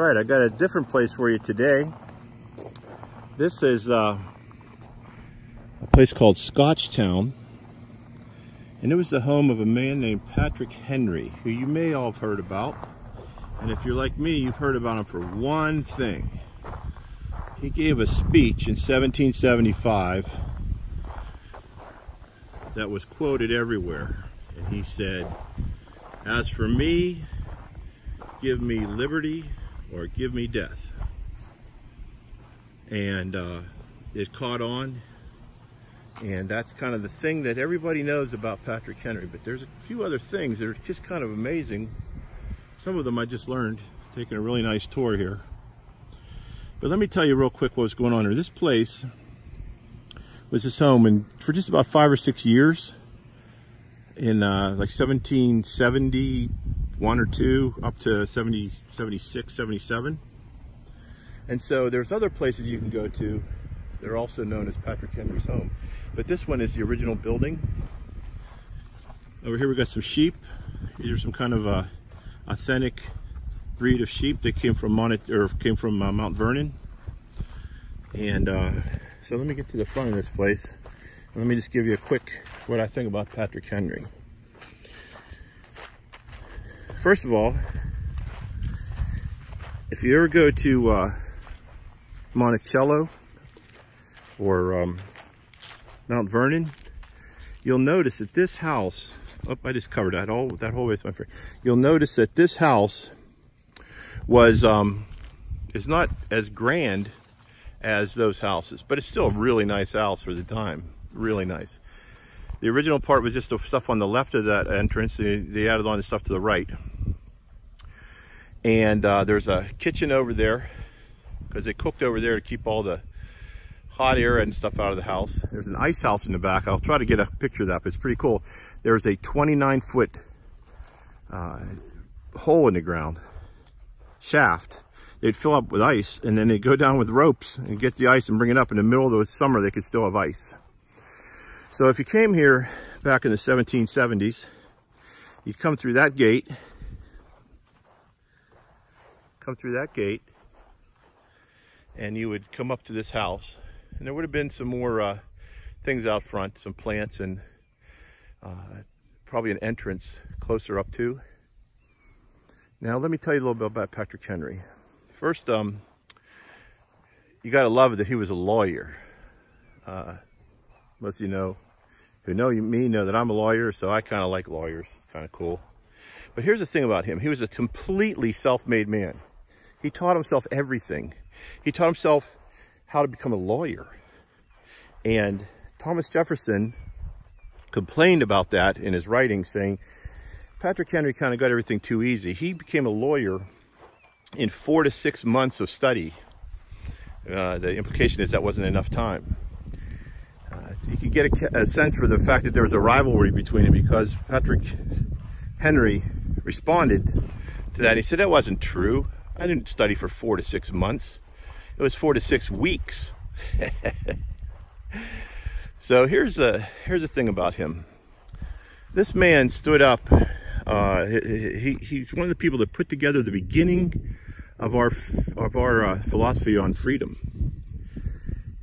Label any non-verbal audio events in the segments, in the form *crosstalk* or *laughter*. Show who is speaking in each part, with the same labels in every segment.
Speaker 1: right, I got a different place for you today. This is uh, a place called Scotchtown. And it was the home of a man named Patrick Henry, who you may all have heard about. And if you're like me, you've heard about him for one thing. He gave a speech in 1775 that was quoted everywhere. And he said, As for me, give me liberty or give me death. And uh, it caught on. And that's kind of the thing that everybody knows about Patrick Henry. But there's a few other things that are just kind of amazing. Some of them I just learned taking a really nice tour here. But let me tell you real quick what was going on here. This place was his home and for just about five or six years in uh, like 1771 or two up to 70, 76, 77. And so there's other places you can go to. They're also known as Patrick Henry's home. But this one is the original building. Over here we've got some sheep. These are some kind of uh, authentic breed of sheep. that came from Mont or came from uh, Mount Vernon. And uh, so let me get to the front of this place. Let me just give you a quick what I think about Patrick Henry. First of all, if you ever go to uh, Monticello or um, Mount Vernon, you'll notice that this house, oh, I just covered that all that whole way my friend. You'll notice that this house was um, is not as grand as those houses, but it's still a really nice house for the time. Really nice. The original part was just the stuff on the left of that entrance. They, they added on the stuff to the right. And uh, there's a kitchen over there because they cooked over there to keep all the hot air and stuff out of the house. There's an ice house in the back. I'll try to get a picture of that, but it's pretty cool. There's a 29 foot uh, hole in the ground, shaft. They'd fill up with ice and then they'd go down with ropes and get the ice and bring it up. In the middle of the summer, they could still have ice. So if you came here back in the 1770s, you'd come through that gate, come through that gate, and you would come up to this house and there would have been some more uh, things out front, some plants and uh, probably an entrance closer up to. Now let me tell you a little bit about Patrick Henry. First, um, you got to love that he was a lawyer. Uh, most of you know, who know me know that I'm a lawyer, so I kind of like lawyers. Kind of cool. But here's the thing about him. He was a completely self-made man. He taught himself everything. He taught himself how to become a lawyer. And Thomas Jefferson complained about that in his writing, saying, Patrick Henry kind of got everything too easy. He became a lawyer in four to six months of study. Uh, the implication is that wasn't enough time. Uh, you could get a, a, sense for the fact that there was a rivalry between them because Patrick Henry responded to that. He said, that wasn't true. I didn't study for four to six months. It was four to six weeks. *laughs* so here's a here's a thing about him. This man stood up. Uh, he, he's one of the people that put together the beginning of our of our uh, philosophy on freedom.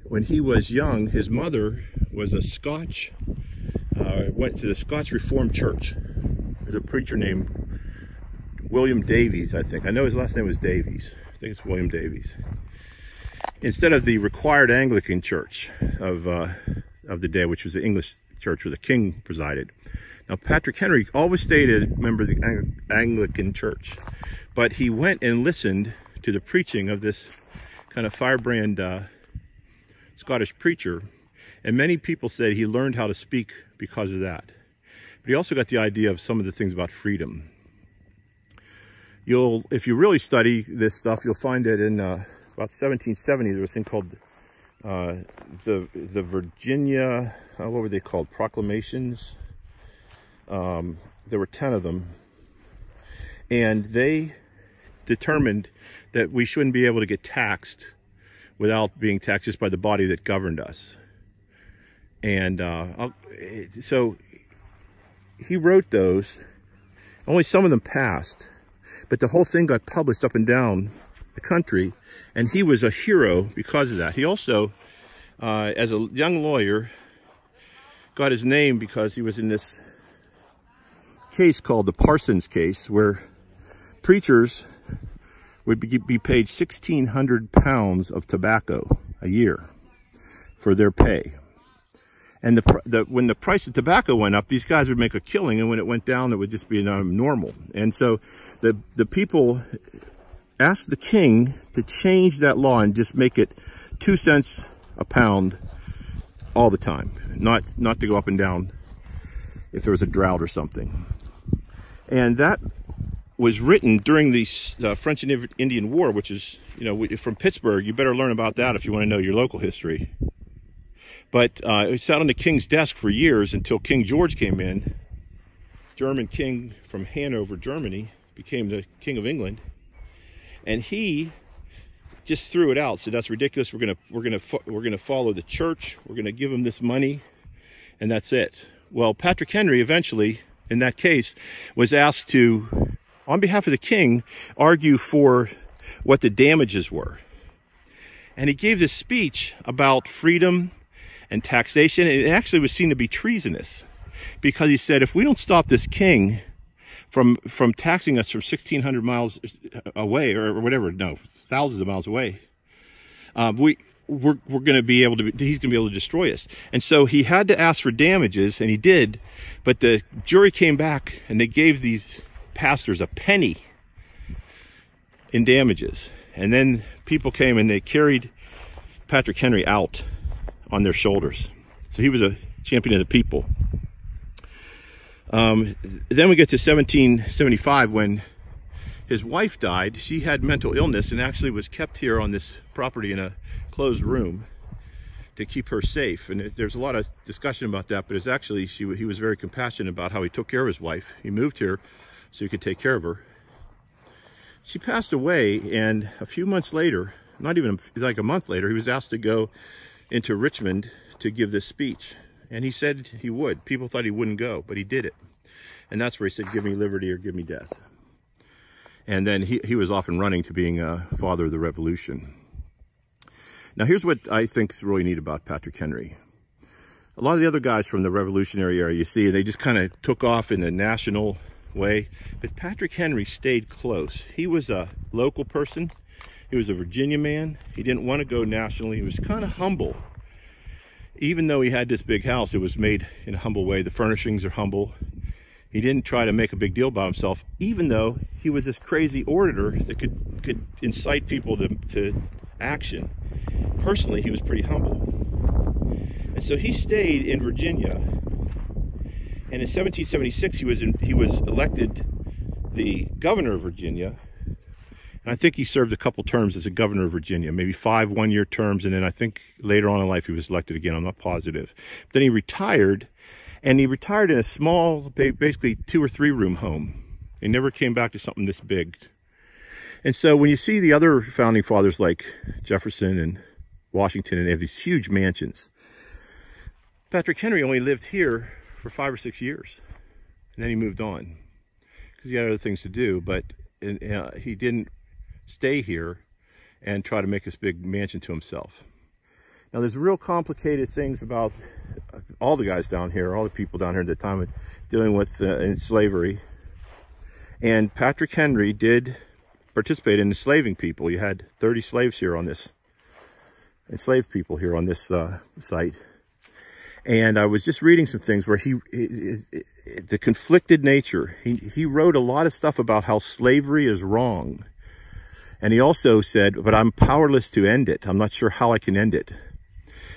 Speaker 1: When he was young, his mother was a Scotch. Uh, went to the Scotch Reformed Church. There's a preacher named William Davies, I think. I know his last name was Davies. I think it's William Davies instead of the required Anglican church of, uh, of the day, which was the English church where the king presided. Now, Patrick Henry always stayed a member of the Ang Anglican church, but he went and listened to the preaching of this kind of firebrand uh, Scottish preacher, and many people said he learned how to speak because of that. But he also got the idea of some of the things about freedom. You'll, if you really study this stuff, you'll find that in uh, about 1770, there was a thing called uh, the the Virginia, uh, what were they called? Proclamations. Um, there were 10 of them. And they determined that we shouldn't be able to get taxed without being taxed just by the body that governed us. And uh, so he wrote those. Only some of them passed, but the whole thing got published up and down the country, and he was a hero because of that. He also, uh, as a young lawyer, got his name because he was in this case called the Parsons case, where preachers would be, be paid 1,600 pounds of tobacco a year for their pay. And the, the, when the price of tobacco went up, these guys would make a killing, and when it went down, it would just be normal. And so the the people asked the king to change that law and just make it two cents a pound all the time, not not to go up and down if there was a drought or something. And that was written during the uh, French and Indian War, which is, you know, from Pittsburgh. You better learn about that if you want to know your local history. But uh, it sat on the king's desk for years until King George came in. German king from Hanover, Germany, became the king of England, and he just threw it out. Said that's ridiculous. We're gonna we're gonna we're gonna follow the church. We're gonna give them this money, and that's it. Well, Patrick Henry eventually, in that case, was asked to, on behalf of the king, argue for what the damages were. And he gave this speech about freedom and taxation. It actually was seen to be treasonous because he said, if we don't stop this king from from taxing us from 1,600 miles away or whatever, no, thousands of miles away, uh, we we're, we're going to be able to, he's going to be able to destroy us. And so he had to ask for damages, and he did, but the jury came back and they gave these pastors a penny in damages. And then people came and they carried Patrick Henry out on their shoulders. So he was a champion of the people. Um, then we get to 1775 when his wife died. She had mental illness and actually was kept here on this property in a closed room to keep her safe. And it, there's a lot of discussion about that, but it's actually, she, he was very compassionate about how he took care of his wife. He moved here so he could take care of her. She passed away, and a few months later, not even like a month later, he was asked to go into Richmond to give this speech. And he said he would. People thought he wouldn't go, but he did it. And that's where he said, give me liberty or give me death. And then he, he was off and running to being a father of the revolution. Now here's what I think is really neat about Patrick Henry. A lot of the other guys from the revolutionary era, you see, they just kind of took off in a national way. But Patrick Henry stayed close. He was a local person. He was a Virginia man. He didn't want to go nationally. He was kind of humble even though he had this big house, it was made in a humble way. The furnishings are humble. He didn't try to make a big deal about himself, even though he was this crazy orator that could, could incite people to, to action. Personally, he was pretty humble. And so he stayed in Virginia. And in 1776, he was, in, he was elected the governor of Virginia and I think he served a couple terms as a governor of Virginia, maybe five one-year terms, and then I think later on in life he was elected again. I'm not positive. But then he retired, and he retired in a small, basically two or three room home. He never came back to something this big. And so when you see the other founding fathers like Jefferson and Washington, and they have these huge mansions, Patrick Henry only lived here for five or six years, and then he moved on because he had other things to do. But uh, he didn't stay here and try to make this big mansion to himself. Now there's real complicated things about all the guys down here, all the people down here at the time dealing with uh, slavery. And Patrick Henry did participate in enslaving people. You had 30 slaves here on this, enslaved people here on this uh, site. And I was just reading some things where he, he, he, the conflicted nature, he, he wrote a lot of stuff about how slavery is wrong and he also said, but I'm powerless to end it. I'm not sure how I can end it.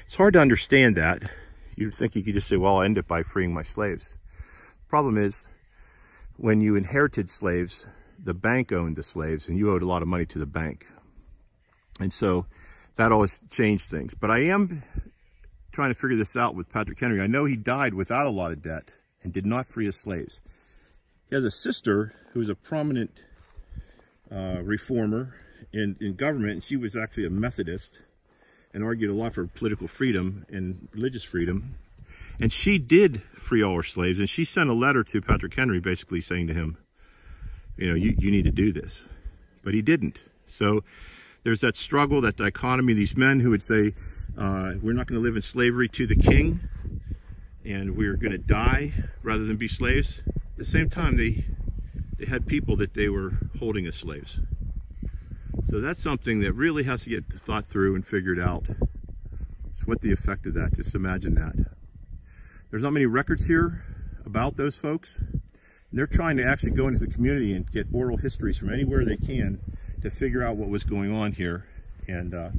Speaker 1: It's hard to understand that. You'd think you could just say, well, I'll end it by freeing my slaves. Problem is, when you inherited slaves, the bank owned the slaves and you owed a lot of money to the bank. And so that always changed things. But I am trying to figure this out with Patrick Henry. I know he died without a lot of debt and did not free his slaves. He has a sister who is a prominent uh, reformer in, in government, and she was actually a Methodist and argued a lot for political freedom and religious freedom. And she did free all her slaves, and she sent a letter to Patrick Henry basically saying to him, you know, you, you need to do this. But he didn't. So there's that struggle, that dichotomy, these men who would say, uh, we're not going to live in slavery to the king, and we're going to die rather than be slaves. At the same time, they, they had people that they were holding as slaves. So that's something that really has to get thought through and figured out. what the effect of that, just imagine that. There's not many records here about those folks. And they're trying to actually go into the community and get oral histories from anywhere they can to figure out what was going on here and uh,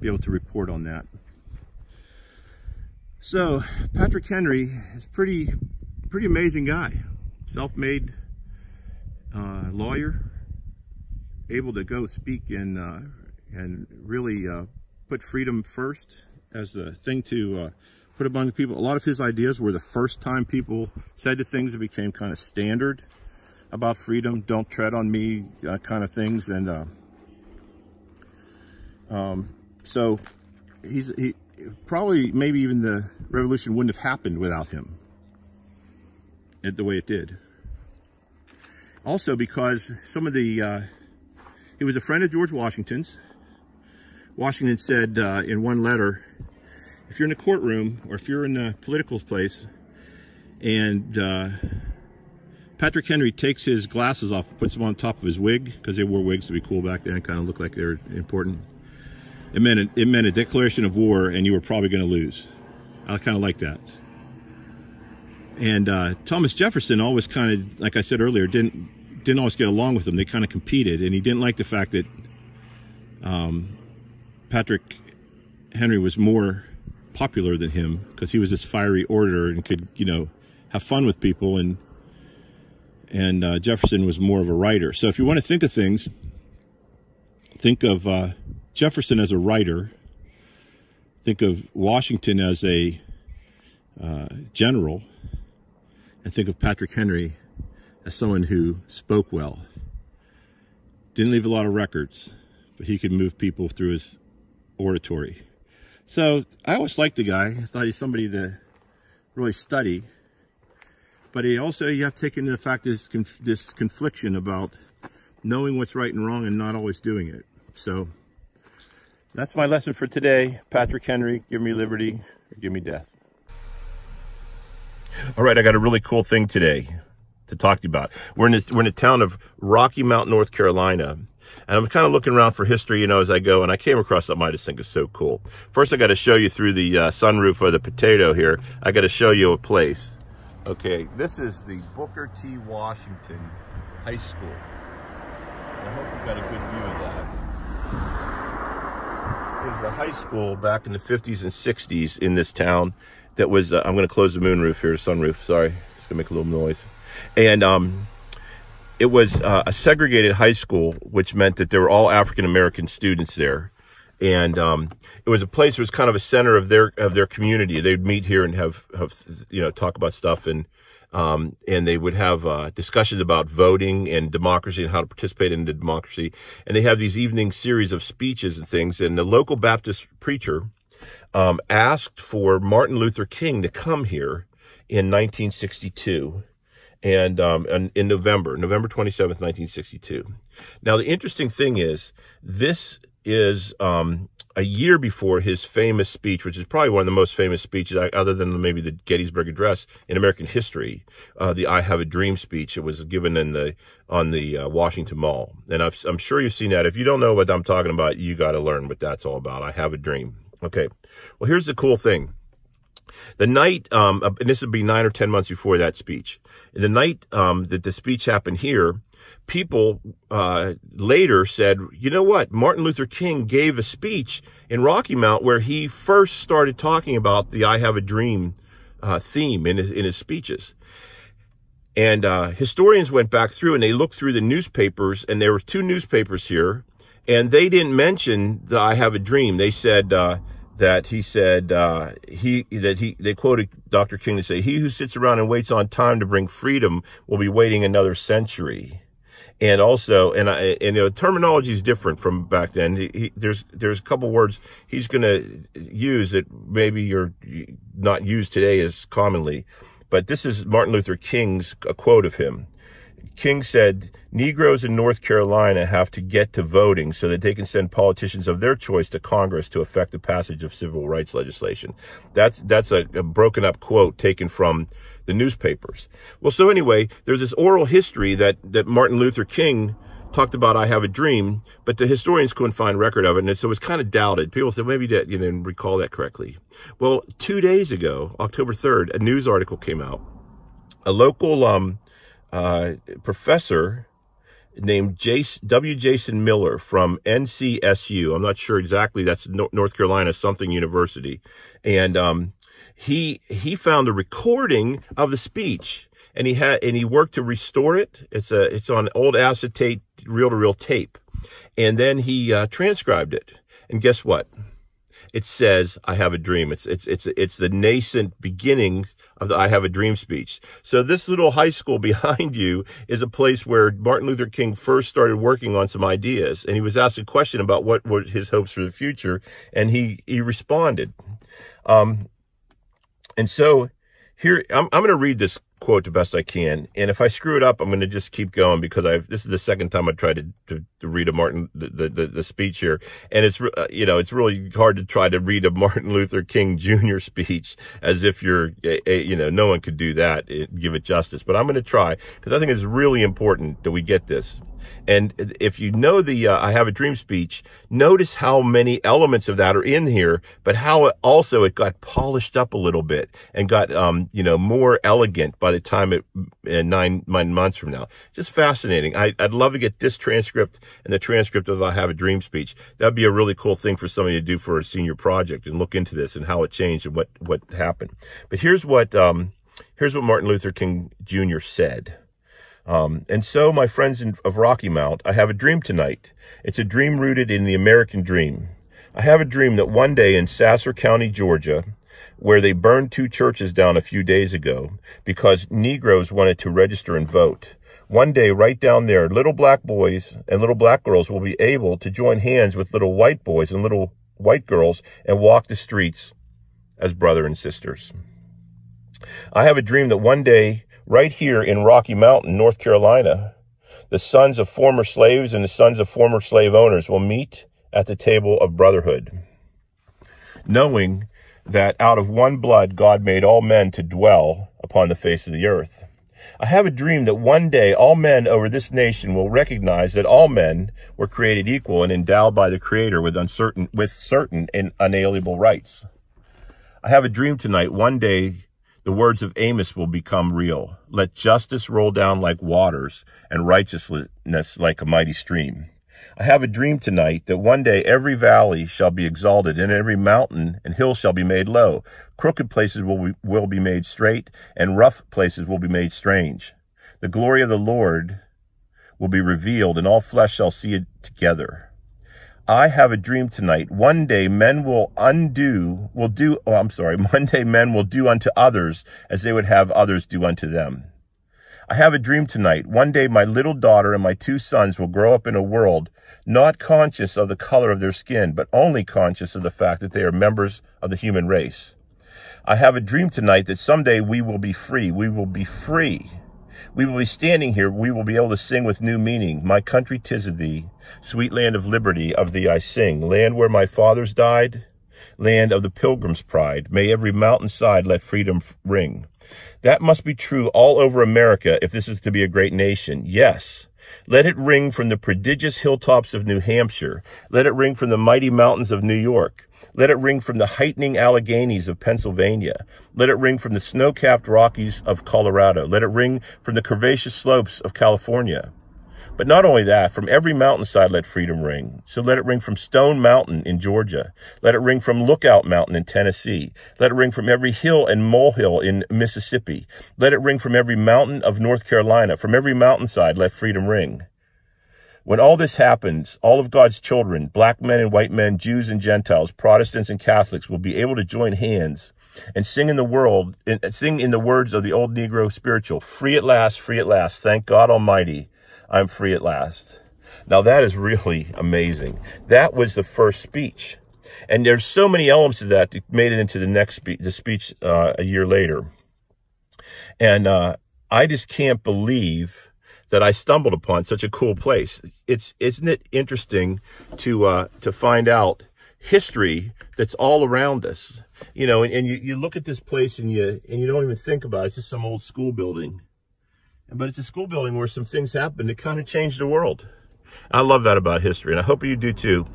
Speaker 1: be able to report on that. So Patrick Henry is pretty, pretty amazing guy. Self-made uh, lawyer, able to go speak and uh, and really uh, put freedom first as the thing to uh, put among people. A lot of his ideas were the first time people said the things that became kind of standard about freedom, don't tread on me uh, kind of things. And uh, um, so he's he probably maybe even the revolution wouldn't have happened without him the way it did. Also because some of the, uh, he was a friend of George Washington's. Washington said uh, in one letter, if you're in a courtroom or if you're in a political place and uh, Patrick Henry takes his glasses off, puts them on top of his wig, because they wore wigs to be cool back then and kind of looked like they were important. It meant, a, it meant a declaration of war and you were probably going to lose. I kind of like that. And uh, Thomas Jefferson always kind of, like I said earlier, didn't didn't always get along with them. They kind of competed, and he didn't like the fact that um, Patrick Henry was more popular than him because he was this fiery orator and could, you know, have fun with people and and uh, Jefferson was more of a writer. So if you want to think of things, think of uh, Jefferson as a writer. Think of Washington as a uh, general, and think of Patrick Henry as someone who spoke well. Didn't leave a lot of records, but he could move people through his oratory. So I always liked the guy. I thought he's somebody to really study. But he also, you have to take into the fact this, conf this confliction about knowing what's right and wrong and not always doing it. So that's my lesson for today. Patrick Henry, give me liberty or give me death. All right, I got a really cool thing today to talk to you about. We're in, this, we're in the town of Rocky Mount, North Carolina. And I'm kind of looking around for history, you know, as I go, and I came across something I just think is so cool. First, I got to show you through the uh, sunroof of the potato here. I got to show you a place. Okay, this is the Booker T. Washington High School. I hope you got a good view of that. It was a high school back in the 50s and 60s in this town that was, uh, I'm going to close the moonroof here, sunroof, sorry. It's going to make a little noise. And um, it was uh, a segregated high school, which meant that there were all African American students there. And um, it was a place that was kind of a center of their of their community. They'd meet here and have, have you know talk about stuff and um, and they would have uh, discussions about voting and democracy and how to participate in the democracy. And they have these evening series of speeches and things. And the local Baptist preacher um, asked for Martin Luther King to come here in 1962 and um, in November, November 27th, 1962. Now, the interesting thing is, this is um, a year before his famous speech, which is probably one of the most famous speeches, other than maybe the Gettysburg Address in American history, uh, the "I Have a Dream" speech. It was given in the on the uh, Washington Mall, and i am sure you've seen that. If you don't know what I'm talking about, you got to learn what that's all about. I have a dream. Okay, well here's the cool thing. The night, um, and this would be nine or 10 months before that speech, the night um, that the speech happened here, people uh, later said, you know what, Martin Luther King gave a speech in Rocky Mount where he first started talking about the I Have a Dream uh, theme in his, in his speeches. And uh, historians went back through and they looked through the newspapers, and there were two newspapers here, and they didn't mention the I Have a Dream. They said, uh, that he said uh, he that he they quoted Dr. King to say, "He who sits around and waits on time to bring freedom will be waiting another century." And also, and I, and you know, terminology is different from back then. He, he, there's there's a couple words he's going to use that maybe you're not used today as commonly, but this is Martin Luther King's a quote of him. King said, Negroes in North Carolina have to get to voting so that they can send politicians of their choice to Congress to effect the passage of civil rights legislation. That's, that's a, a broken up quote taken from the newspapers. Well, so anyway, there's this oral history that, that Martin Luther King talked about I Have a Dream, but the historians couldn't find record of it, and so it was kind of doubted. People said maybe that you didn't recall that correctly. Well, two days ago, October 3rd, a news article came out. A local um, uh, professor named Jace, W. Jason Miller from NCSU. I'm not sure exactly. That's North Carolina something university. And um, he he found a recording of the speech and he had and he worked to restore it. It's a it's on old acetate reel to reel tape, and then he uh, transcribed it. And guess what? It says, "I have a dream." It's it's it's it's the nascent beginning of the I Have a Dream speech. So this little high school *laughs* behind you is a place where Martin Luther King first started working on some ideas. And he was asked a question about what were his hopes for the future. And he, he responded. Um, and so here, I'm, I'm going to read this quote the best I can. And if I screw it up, I'm going to just keep going because I've, this is the second time I tried to, to, to read a Martin, the, the, the, speech here. And it's, uh, you know, it's really hard to try to read a *laughs* Martin Luther King Jr. speech as if you're, a, a, you know, no one could do that, eh, give it justice. But I'm going to try because I think it's really important that we get this. And if you know the uh, I Have a Dream speech, notice how many elements of that are in here, but how it also it got polished up a little bit and got, um, you know, more elegant by the time it, uh, nine, nine months from now. Just fascinating. I, would love to get this transcript and the transcript of I Have a Dream speech. That'd be a really cool thing for somebody to do for a senior project and look into this and how it changed and what, what happened. But here's what, um, here's what Martin Luther King Jr. said. Um, and so, my friends in, of Rocky Mount, I have a dream tonight. It's a dream rooted in the American dream. I have a dream that one day in Sasser County, Georgia, where they burned two churches down a few days ago because Negroes wanted to register and vote. One day, right down there, little black boys and little black girls will be able to join hands with little white boys and little white girls and walk the streets as brother and sisters. I have a dream that one day right here in Rocky Mountain, North Carolina, the sons of former slaves and the sons of former slave owners will meet at the table of brotherhood, knowing that out of one blood God made all men to dwell upon the face of the earth. I have a dream that one day all men over this nation will recognize that all men were created equal and endowed by the Creator with uncertain, with certain and unalienable rights. I have a dream tonight. One day the words of Amos will become real. Let justice roll down like waters and righteousness like a mighty stream. I have a dream tonight that one day every valley shall be exalted and every mountain and hill shall be made low. Crooked places will be, will be made straight and rough places will be made strange. The glory of the Lord will be revealed and all flesh shall see it together. I have a dream tonight. One day men will undo, will do, oh, I'm sorry. *laughs* One day men will do unto others as they would have others do unto them. I have a dream tonight. One day my little daughter and my two sons will grow up in a world not conscious of the color of their skin, but only conscious of the fact that they are members of the human race. I have a dream tonight that someday we will be free. We will be free we will be standing here. We will be able to sing with new meaning. My country, tis of thee. Sweet land of liberty, of thee I sing. Land where my fathers died. Land of the pilgrim's pride. May every mountainside let freedom ring. That must be true all over America if this is to be a great nation. Yes. Let it ring from the prodigious hilltops of New Hampshire. Let it ring from the mighty mountains of New York. Let it ring from the heightening Alleghanies of Pennsylvania. Let it ring from the snow-capped Rockies of Colorado. Let it ring from the curvaceous slopes of California. But not only that, from every mountainside let freedom ring. So let it ring from Stone Mountain in Georgia. Let it ring from Lookout Mountain in Tennessee. Let it ring from every hill and molehill in Mississippi. Let it ring from every mountain of North Carolina. From every mountainside let freedom ring. When all this happens, all of God's children, black men and white men, Jews and Gentiles, Protestants and Catholics, will be able to join hands and sing in the world, and sing in the words of the old Negro spiritual, free at last, free at last. Thank God Almighty, I'm free at last. Now that is really amazing. That was the first speech. And there's so many elements of that that made it into the next speech, the speech uh, a year later. And uh, I just can't believe that I stumbled upon such a cool place. It's isn't it interesting to uh, to find out history that's all around us, you know? And, and you, you look at this place and you and you don't even think about it. It's just some old school building, but it's a school building where some things happened that kind of changed the world. I love that about history, and I hope you do too.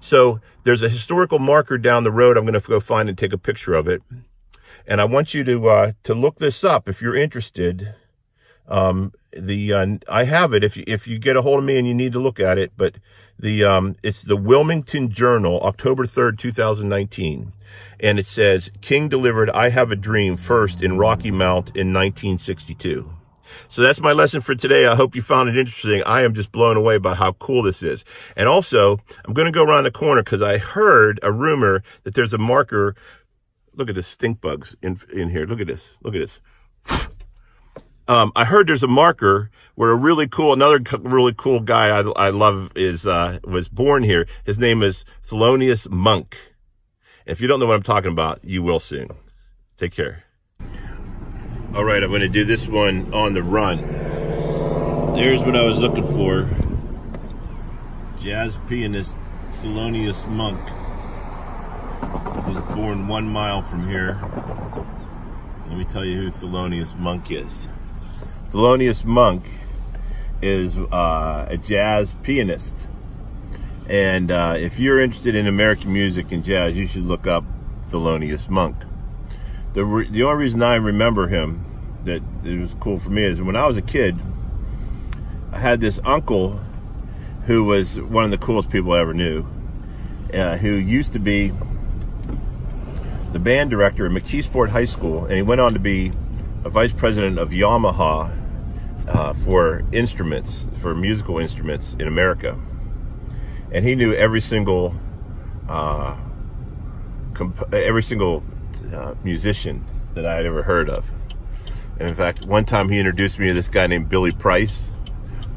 Speaker 1: So there's a historical marker down the road. I'm going to go find and take a picture of it. And I want you to uh, to look this up if you're interested. Um, the uh, I have it if you, if you get a hold of me and you need to look at it, but the um, it's the Wilmington Journal, October 3rd, 2019. And it says, King delivered I Have a Dream first in Rocky Mount in 1962. So that's my lesson for today. I hope you found it interesting. I am just blown away by how cool this is. And also, I'm going to go around the corner because I heard a rumor that there's a marker. Look at the stink bugs in, in here. Look at this. Look at this. *sighs* Um, I heard there's a marker where a really cool, another really cool guy I, I love is, uh, was born here. His name is Thelonious Monk. If you don't know what I'm talking about, you will soon. Take care. All right, I'm going to do this one on the run. There's what I was looking for. Jazz pianist Thelonious Monk was born one mile from here. Let me tell you who Thelonious Monk is. Thelonious Monk is uh, a jazz pianist. And uh, if you're interested in American music and jazz, you should look up Thelonious Monk the the only reason I remember him that it was cool for me is when I was a kid, I had this uncle who was one of the coolest people I ever knew, uh, who used to be the band director at McKeesport High School, and he went on to be a vice president of Yamaha uh, for instruments, for musical instruments in America. And he knew every single, uh, every single uh, musician that I had ever heard of. And in fact, one time he introduced me to this guy named Billy Price,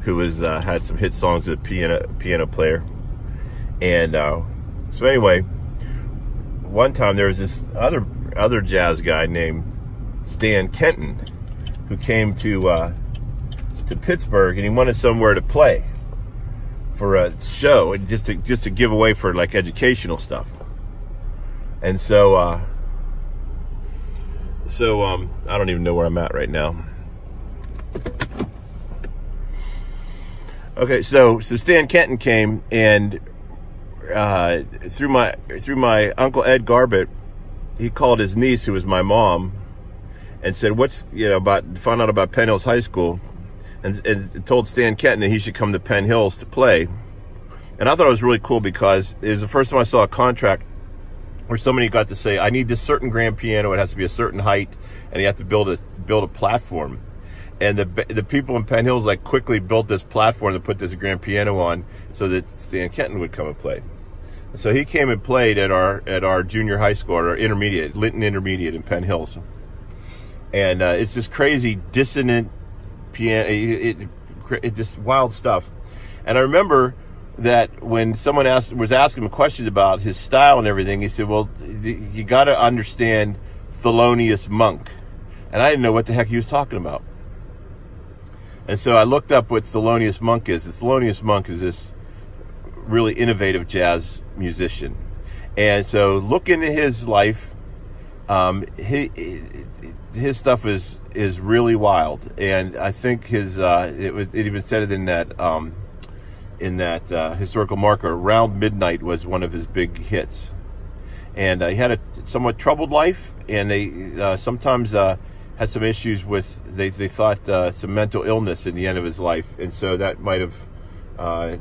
Speaker 1: who was uh, had some hit songs as a piano piano player. And uh, so anyway, one time there was this other other jazz guy named Stan Kenton, who came to uh, to Pittsburgh and he wanted somewhere to play for a show and just to just to give away for like educational stuff. And so uh, so um, I don't even know where I'm at right now. Okay, so so Stan Kenton came and uh, through my through my uncle Ed Garbett, he called his niece, who was my mom, and said, "What's you know about?" Found out about Penn Hills High School, and, and told Stan Kenton that he should come to Penn Hills to play. And I thought it was really cool because it was the first time I saw a contract where somebody got to say, I need this certain grand piano. It has to be a certain height, and you have to build a build a platform. And the the people in Penn Hills like quickly built this platform to put this grand piano on, so that Stan Kenton would come and play. So he came and played at our at our junior high school, or our intermediate, Linton Intermediate in Penn Hills. And uh, it's this crazy dissonant piano, it, it, it, just wild stuff. And I remember that when someone asked was asking him questions about his style and everything, he said, "Well, you got to understand Thelonious Monk," and I didn't know what the heck he was talking about. And so I looked up what Thelonious Monk is. The Thelonious Monk is this really innovative jazz musician, and so look into his life. Um, he, his stuff is is really wild, and I think his uh, it was it even said it in that. Um, in that uh, historical marker. Around Midnight was one of his big hits. And uh, he had a somewhat troubled life, and they uh, sometimes uh, had some issues with, they, they thought, uh, some mental illness in the end of his life. And so that might have uh,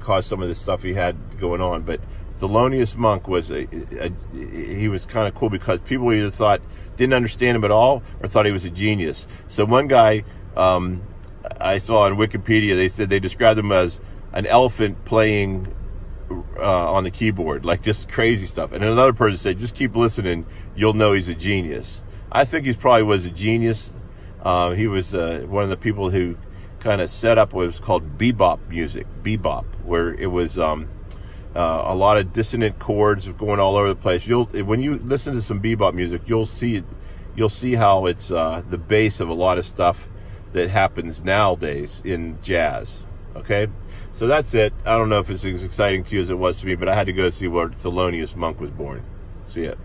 Speaker 1: caused some of the stuff he had going on. But Thelonious Monk was a, a he was kind of cool because people either thought didn't understand him at all or thought he was a genius. So one guy um, I saw on Wikipedia they said they described him as an elephant playing uh, on the keyboard, like just crazy stuff. And another person said, just keep listening, you'll know he's a genius. I think he probably was a genius. Uh, he was uh, one of the people who kind of set up what was called bebop music, bebop, where it was um, uh, a lot of dissonant chords going all over the place. You'll when you listen to some bebop music, you'll see you'll see how it's uh, the base of a lot of stuff that happens nowadays in jazz. Okay, so that's it. I don't know if it's as exciting to you as it was to me, but I had to go see where Thelonious Monk was born. See it.